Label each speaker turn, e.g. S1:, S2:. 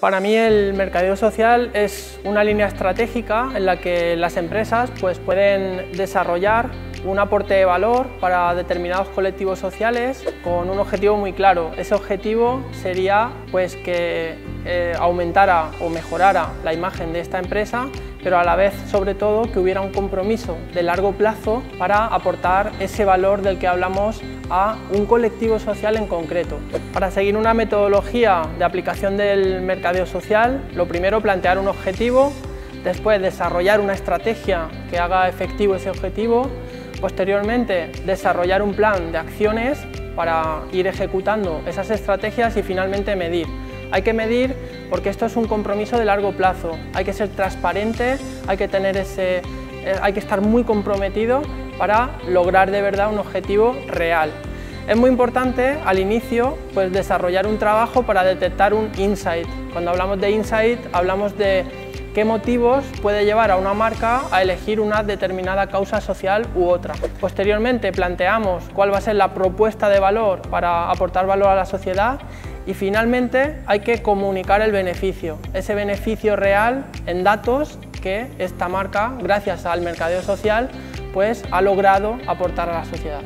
S1: Para mí el mercadeo social es una línea estratégica en la que las empresas pues, pueden desarrollar un aporte de valor para determinados colectivos sociales con un objetivo muy claro. Ese objetivo sería pues, que eh, aumentara o mejorara la imagen de esta empresa pero a la vez, sobre todo, que hubiera un compromiso de largo plazo para aportar ese valor del que hablamos a un colectivo social en concreto. Para seguir una metodología de aplicación del mercadeo social, lo primero plantear un objetivo, después desarrollar una estrategia que haga efectivo ese objetivo, posteriormente desarrollar un plan de acciones para ir ejecutando esas estrategias y finalmente medir. Hay que medir porque esto es un compromiso de largo plazo, hay que ser transparente, hay que, tener ese, eh, hay que estar muy comprometido para lograr de verdad un objetivo real. Es muy importante al inicio pues, desarrollar un trabajo para detectar un insight. Cuando hablamos de insight hablamos de qué motivos puede llevar a una marca a elegir una determinada causa social u otra. Posteriormente planteamos cuál va a ser la propuesta de valor para aportar valor a la sociedad y finalmente hay que comunicar el beneficio, ese beneficio real en datos que esta marca, gracias al mercadeo social, pues ha logrado aportar a la sociedad.